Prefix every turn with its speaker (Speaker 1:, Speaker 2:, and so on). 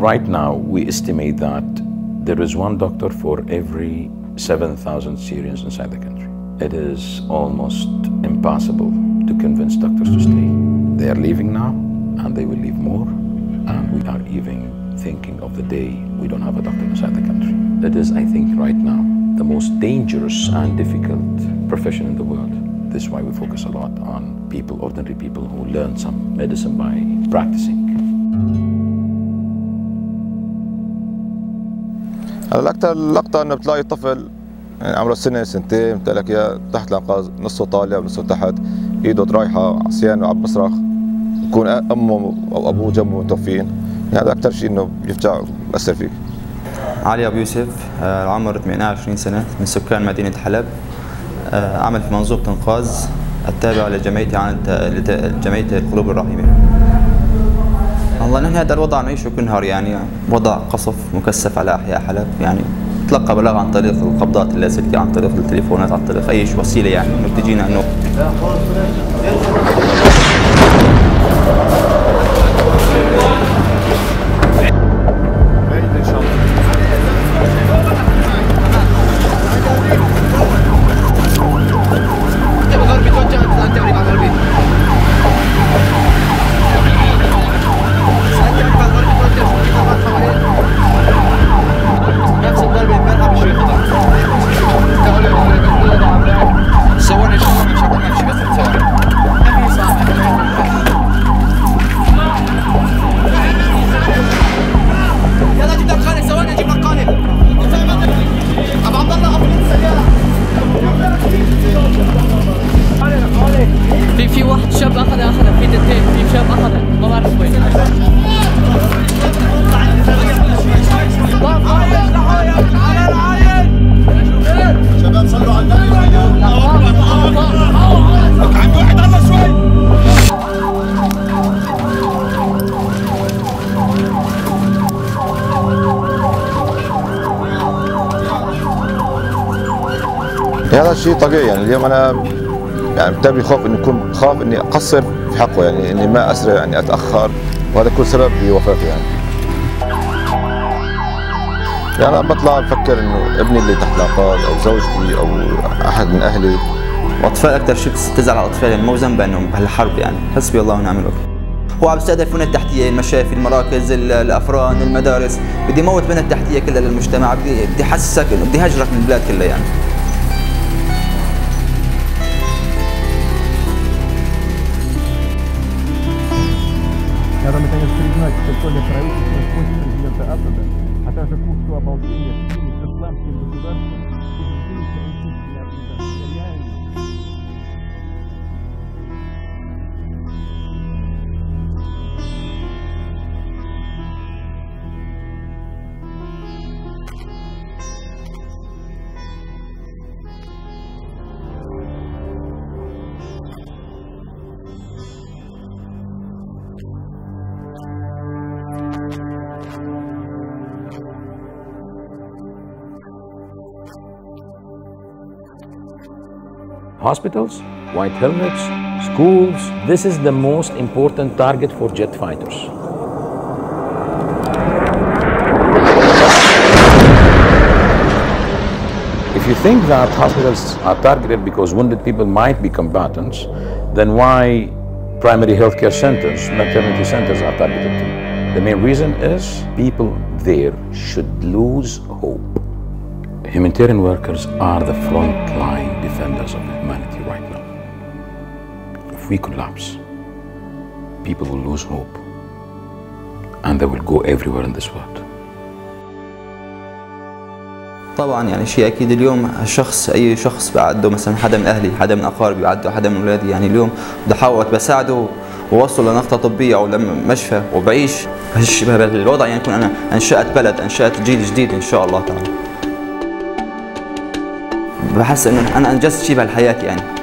Speaker 1: Right now, we estimate that there is one doctor for every 7,000 Syrians inside the country. It is almost impossible to convince doctors to stay. They are leaving now, and they will leave more, and we are even thinking of the day we don't have a doctor inside the country. It is, I think, right now, the most dangerous and difficult profession in the world. This is why we focus a lot on people, ordinary people who learn some medicine by practicing.
Speaker 2: هلا أكثر لقطة إنه بتلاقي طفل يعني عمره سنة سنتين بتقول يا تحت الانقاذ نصه طالع ونصه تحت إيده رايحة عصيان وعم بصرخ. يكون أمه أو أبوه جنبه متوفين يعني هذا أكثر شيء إنه بيرجع بأثر فيك
Speaker 3: علي أبو يوسف آه، العمر 28 سنة من سكان مدينة حلب. آه، اعمل في منظومة إنقاذ التابعه لجمعية عن جمعية القلوب الرحيمة. نحن هذا الوضع نعيشه كل نهار يعني وضع قصف مكثف على أحياء حلب يعني تلقى بلاغ عن طريق القبضات اللاسلكيه عن طريق التليفونات عن طريق أي وسيلة يعني. بتجينا أنه
Speaker 2: هذا شيء طبيعي يعني اليوم أنا يعني بالتالي خوف إني اكون خاف إني أقصر في حقه يعني إني ما أسرع يعني أتأخر وهذا كل سبب بوفاته يعني. يعني أنا بطلع بفكر إنه ابني اللي تحت الانقاذ أو زوجتي أو أحد من أهلي.
Speaker 3: واطفال أكثر شيء تزعل على الأطفال يعني مو ذنب انهم بهالحرب يعني. حسبي الله ونعم الوكيل. هو عم يستهدف البنى التحتية المشافي المراكز الأفران المدارس. بدي موت بنى التحتية كلها للمجتمع بدي بدي أحسسك إنه بدي هجرك من البلاد كلها يعني.
Speaker 4: Надо наконец признать, что поле правительства в президента Асада, а также курдского ополчения с исламским государством
Speaker 1: Hospitals, white helmets, schools. This is the most important target for jet fighters. If you think that hospitals are targeted because wounded people might be combatants, then why primary healthcare centers, maternity centers are targeted? The main reason is people there should lose hope. Humanitarian workers are the front line defenders of humanity right now. If we collapse, people will lose hope and they will go everywhere in this world.
Speaker 3: طبعا يعني شيء أكيد اليوم الشخص أي شخص بعده مثلا حدا من أهلي حدا من أقاربي بعده حدا من أولادي يعني اليوم بدي احاول بساعده ووصله لنقطة طبية أو لمشفى وبعيش بهذا الوضع يعني يكون أنا أنشأت بلد أنشأت جيل جديد إن شاء الله تعالى بحس إنه أنا انجزت شيء بهالحياه يعني.